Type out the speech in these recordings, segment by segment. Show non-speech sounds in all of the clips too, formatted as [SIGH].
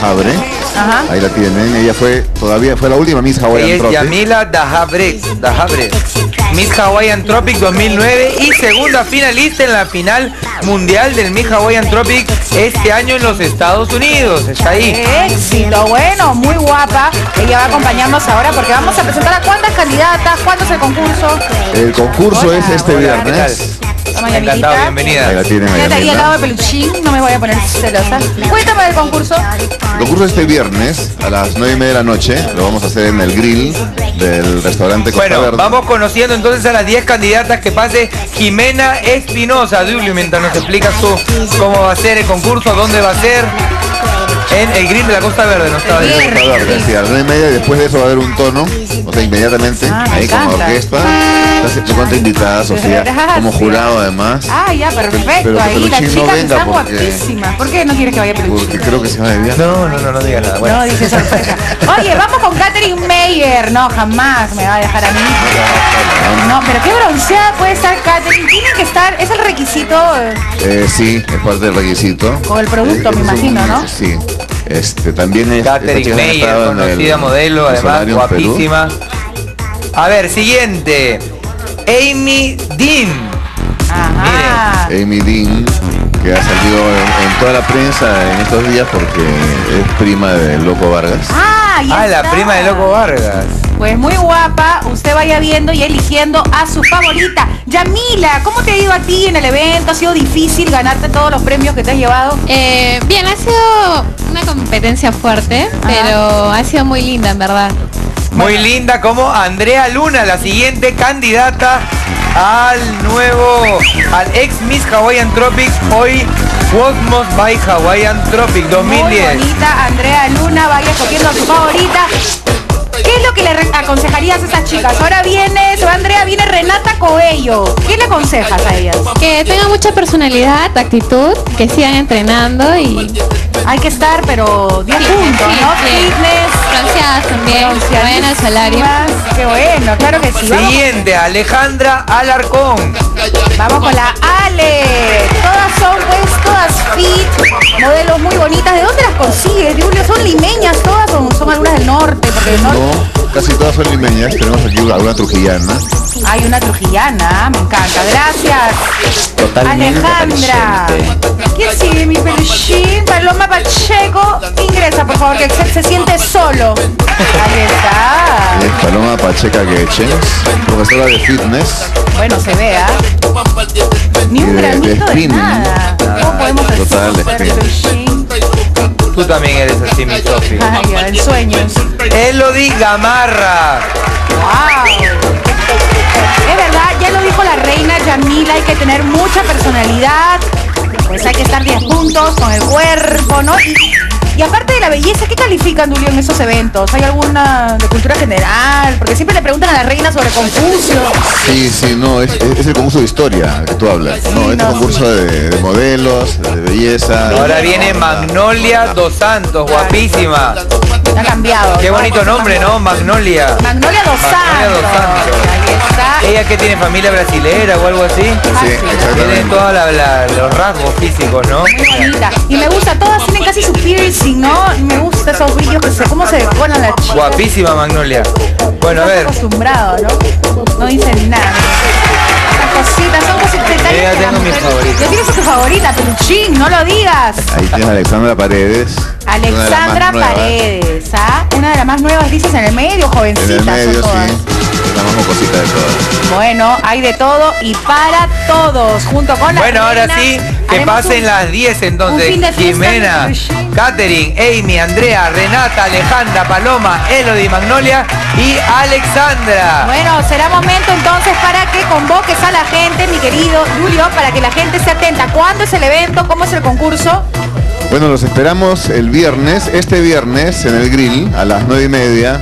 Jabre. Ajá. Ahí la tienen. Ella fue, todavía fue la última Miss Hawaiian Ella es Tropic. Yamila Dahabre, Dahabre, Miss Hawaiian Tropic 2009 y segunda finalista en la final mundial del Miss Hawaiian Tropic este año en los Estados Unidos. Está ahí. Éxito, bueno, muy guapa. Ella va a acompañarnos ahora porque vamos a presentar a cuántas candidatas, cuándo es el concurso. El concurso Hola. es este Hola, ¿qué viernes. Toma, Encantado, Yamilita. Ahí bienvenida. la ahí al lado de peluchín, no me voy a poner celosa. Cuéntame del concurso. El concurso es este viernes a las 9 y media de la noche. Lo vamos a hacer en el grill del restaurante Costa Bueno, Verde. vamos conociendo entonces a las 10 candidatas que pase Jimena Espinosa. Julio, mientras nos explicas tú cómo va a ser el concurso, dónde va a ser. En el grill de la Costa Verde, ¿no estaba Bien. diciendo? Costa Verde, sí, a las 9 y media. Después de eso va a haber un tono. O sea, inmediatamente. Ah, ahí como encanta. orquesta. Está cuánta invitada, Sofía. Como jurado además. Ah, ya, perfecto. Pero que ahí las chicas venga están porque- guapísimas. ¿Por qué no quieres que vaya Peluchín? Porque creo que se va de viaje. No, no, no, no digas nada. Bueno. No, dice sorpresa. [LAUGHS] Oye, vamos con Katherine Meyer. No, jamás me va a dejar a mí. No, pero qué bronceada puede estar Katherine. Tiene que estar, es el requisito eh, Eh, sí, es parte del requisito. Con el producto, Eh, me un- imagino, ¿no? Sí. Este, también es. Catherine Meyer, el- conocida modelo, el además guapísima. A ver, siguiente. Amy Dean. Ajá. Amy Dean, que ha salido en, en toda la prensa en estos días porque es prima de Loco Vargas. Ah, Ah, la prima de Loco Vargas. Pues muy guapa, usted vaya viendo y eligiendo a su favorita. Yamila, ¿cómo te ha ido a ti en el evento? ¿Ha sido difícil ganarte todos los premios que te has llevado? Eh, bien, ha sido una competencia fuerte, pero ha sido muy linda, en verdad. Muy linda como Andrea Luna, la siguiente candidata al nuevo, al ex Miss Hawaiian Tropic, hoy Cosmos by Hawaiian Tropic Muy 2010. bonita, Andrea Luna, vaya escogiendo a su favorita. ¿Qué es lo que le aconsejarías a esas chicas? Ahora viene, se va Andrea, viene Renata Coello. ¿Qué le aconsejas a ellas? Que tengan mucha personalidad, actitud, que sigan entrenando y Hay que estar, pero 10 puntos, ¿no? sí. Fitness, bronceadas también, vayan al salario. Qué bueno, claro que sí. Vamos, Siguiente, Alejandra Alarcón. vamos con la Ale. Todas son, pues, todas fit, modelos muy bonitas. ¿De dónde las consigues, Julio? ¿Son limeñas todas o son algunas del norte? Porque No, casi todas son limeñas. Tenemos aquí alguna trujillana. hay una trujillana. Me encanta. Gracias. Totalmente Alejandra. ¿Quién sigue mi peluchín? Paloma Pacheco. Ingresa, por favor, que se, se siente solo. Ahí está. Es Paloma Pacheca Gueches, profesora de fitness. Bueno, se vea. Ni Y un de- de granito de, nada. ¿Cómo podemos hacer Total, Tú también eres así, mi Sofi. Ay, el sueño. Elodie Gamarra. ¡Wow! Es verdad, ya lo dijo la reina Yamila, hay que tener mucha personalidad, pues hay que estar 10 puntos con el cuerpo, ¿no? Y, y aparte de la belleza, ¿qué califican, Julio, en esos eventos? ¿Hay alguna de cultura general? Porque siempre le preguntan a la reina sobre Confucio. Sí, sí, no, es, es el concurso de historia que tú hablas. No, este no, concurso de, de modelos, de belleza. Ahora viene No, Magnolia Dos Santos, guapísima. Ha cambiado. Qué bonito nombre, ¿no? Magnolia. Magnolia Dos Magnolia Dos Santos. ¿Ella que tiene familia brasilera o algo así? Sí. Tiene todos los rasgos físicos, ¿no? Muy bonita. Y me gusta, todas tienen casi su piercing, ¿no? Y me gusta esos brillos que se, cómo se decoran las chicas. Guapísima Magnolia. Bueno, a ver. acostumbrado, ¿no? No dicen nada. Estas cositas son cositas detalles. Yo ya tengo mis favoritas. Ya tienes tu favorita, peluchín, no lo digas. Ahí tienes a Alexandra Paredes. Alexandra. Paredes, ¿ah? Una de las más nuevas, dices, en el medio, jovencitas En el medio, son todas. sí. La más mocosita de todas. Bueno, hay de todo y para todos, junto con la Bueno, ahora reina, sí, que haremos pasen un- las 10 un fin entonces. de fiesta Jimena, Peluchín. Katherine, Amy, Andrea, Renata, Alejandra, Paloma, Elodie, Magnolia y Alexandra. Bueno, será momento entonces para que convoques a la gente, mi querido Julio, para que la gente esté atenta. ¿Cuándo es el evento? ¿Cómo es el concurso? Bueno, los esperamos el viernes, este viernes en el grill a las nueve y media.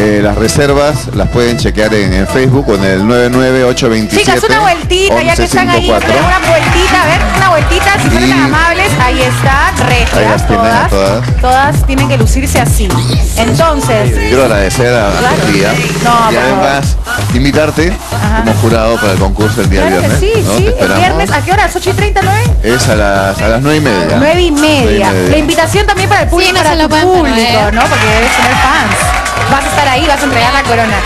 Eh, las reservas las pueden chequear en, en Facebook o en el 99827. Chicas, una vueltita, ya que están ahí, 1154. una vueltita, a ver, una vueltita, si fueron Y- tan amables, ahí está, Ahí las todas, todas. todas tienen que lucirse así. Entonces, Quiero agradecer a, a Claro. Sofía No, y además invitarte como jurado para el concurso el día claro viernes. sí, ¿no? sí, Te el viernes, ¿a qué hora? ¿8 y 30, 9? Es a las, a las 9 y media. 9 y media. La invitación también para el público, Sí, no para tu público, perder. ¿no? Porque debes tener fans. Vas a estar ahí, vas a entregar la corona.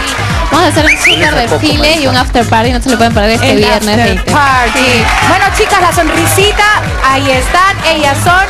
Vamos a hacer un super desfile y un after party, no se lo pueden perder este El viernes after 20. party. Bueno, chicas, la sonrisita, ahí están, ellas son.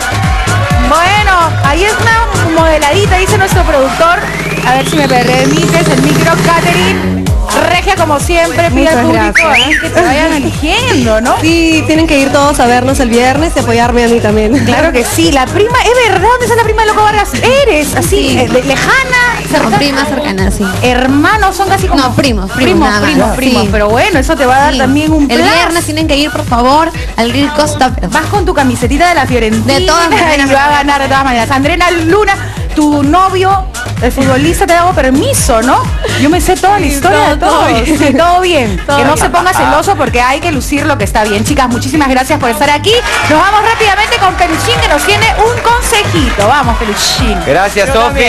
Bueno, ahí es una modeladita, dice nuestro productor. A ver si me permites el micro, Catherine. Regia como siempre, pide al público que te vayan [LAUGHS] eligiendo, ¿no? Sí, tienen que ir todos a vernos el viernes y apoyarme a mí también. Claro que sí, la prima, es verdad, ¿dónde está la prima de Loco Vargas? Eres, así, Sí. eh, le- lejana, cercana. prima cercana, sí. Hermanos son casi como. No, primos, primos, primos, primos, primos. Sí. Pero bueno, eso te va a dar Sí. también un El plus. viernes tienen que ir, por favor, al Grill Costa. Vas con tu camisetita de la Fiorentina. De todas [LAUGHS] maneras. Y va a ganar de todas maneras. Andrena Luna, tu novio, el futbolista, te dado permiso, ¿no? Yo me sé toda la historia todo- de todo. todo bien. Sí, todo bien. [LAUGHS] Todo que no bien. se ponga celoso porque hay que lucir lo que está bien. Chicas, muchísimas gracias por estar aquí. Nos vamos rápidamente con Peluchín que nos tiene un consejito. Vamos, Peluchín. Gracias, Sofi.